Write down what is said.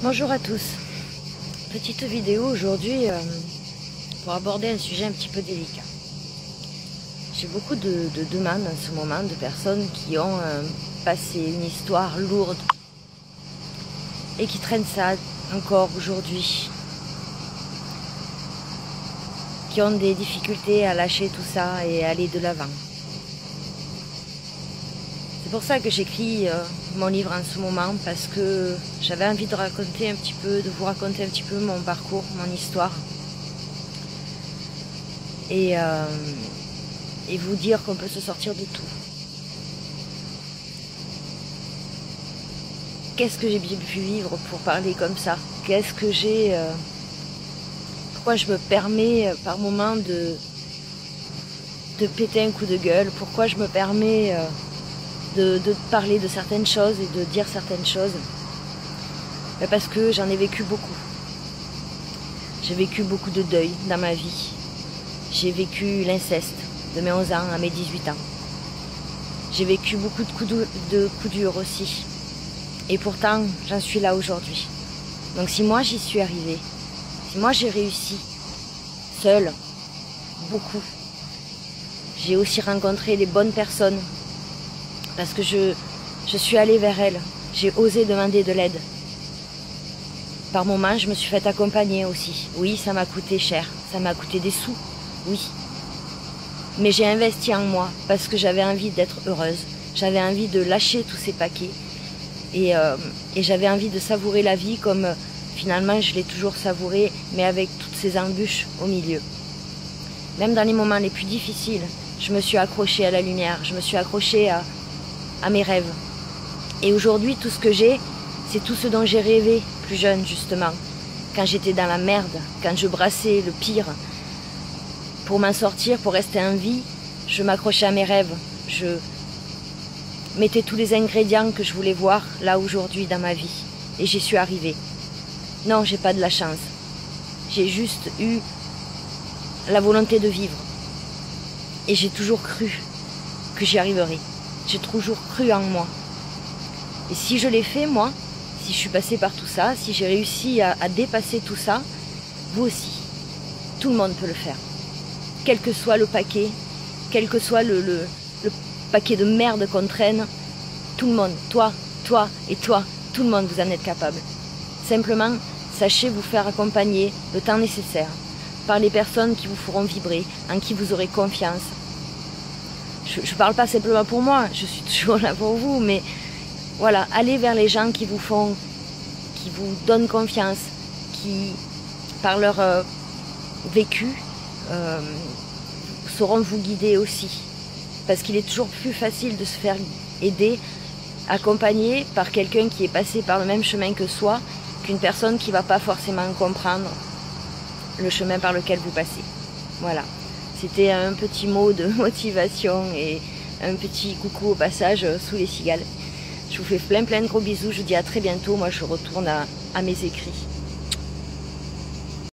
Bonjour à tous. Petite vidéo aujourd'hui euh, pour aborder un sujet un petit peu délicat. J'ai beaucoup de, demandes en ce moment de personnes qui ont euh, passé une histoire lourde et qui traînent ça encore aujourd'hui. Qui ont des difficultés à lâcher tout ça et aller de l'avant. C'est pour ça que j'écris euh, mon livre en ce moment, parce que j'avais envie de raconter un petit peu, de vous raconter un petit peu mon parcours, mon histoire. Et, euh, vous dire qu'on peut se sortir de tout. Qu'est-ce que j'ai bien pu vivre pour parler comme ça? Qu'est-ce que j'ai... Euh, pourquoi je me permets par moment de, de péter un coup de gueule? Pourquoi je me permets de, parler de certaines choses et de dire certaines choses Parce que j'en ai vécu beaucoup. J'ai vécu beaucoup de deuil dans ma vie. J'ai vécu l'inceste de mes 11 ans à mes 18 ans. J'ai vécu beaucoup de coups, de coups durs aussi. Et pourtant, j'en suis là aujourd'hui. Donc si moi j'y suis arrivée, si moi j'ai réussi, seule, beaucoup, j'ai aussi rencontré les bonnes personnes parce que je, suis allée vers elle. J'ai osé demander de l'aide. Par moments, je me suis fait accompagner aussi. Oui, ça m'a coûté cher. Ça m'a coûté des sous. Oui. Mais j'ai investi en moi parce que j'avais envie d'être heureuse. J'avais envie de lâcher tous ces paquets. Et, euh, j'avais envie de savourer la vie comme euh, finalement je l'ai toujours savourée, mais avec toutes ces embûches au milieu. Même dans les moments les plus difficiles, je me suis accrochée à la lumière. Je me suis accrochée à, à mes rêves. Et aujourd'hui, tout ce que j'ai, c'est tout ce dont j'ai rêvé plus jeune, justement. Quand j'étais dans la merde, quand je brassais le pire. Pour m'en sortir, pour rester en vie, je m'accrochais à mes rêves. Je mettais tous les ingrédients que je voulais voir là aujourd'hui dans ma vie. Et j'y suis arrivée. Non, j'ai pas de la chance. J'ai juste eu la volonté de vivre. Et j'ai toujours cru que j'y arriverais. J'ai toujours cru en moi. Et si je l'ai fait, moi, si je suis passée par tout ça, si j'ai réussi à, dépasser tout ça, vous aussi. Tout le monde peut le faire. Quel que soit le paquet, quel que soit le, paquet de merde qu'on traîne, tout le monde, toi, toi et toi, tout le monde, vous en êtes capable. Simplement, sachez vous faire accompagner le temps nécessaire par les personnes qui vous feront vibrer, en qui vous aurez confiance, je ne parle pas simplement pour moi, je suis toujours là pour vous, mais voilà, allez vers les gens qui vous font, qui vous donnent confiance, qui, par leur euh, vécu, euh, sauront vous guider aussi. Parce qu'il est toujours plus facile de se faire aider, accompagner par quelqu'un qui est passé par le même chemin que soi, qu'une personne qui ne va pas forcément comprendre le chemin par lequel vous passez. Voilà. C'était un petit mot de motivation et un petit coucou au passage sous les cigales. Je vous fais plein plein de gros bisous, je vous dis à très bientôt, moi je retourne à mes écrits.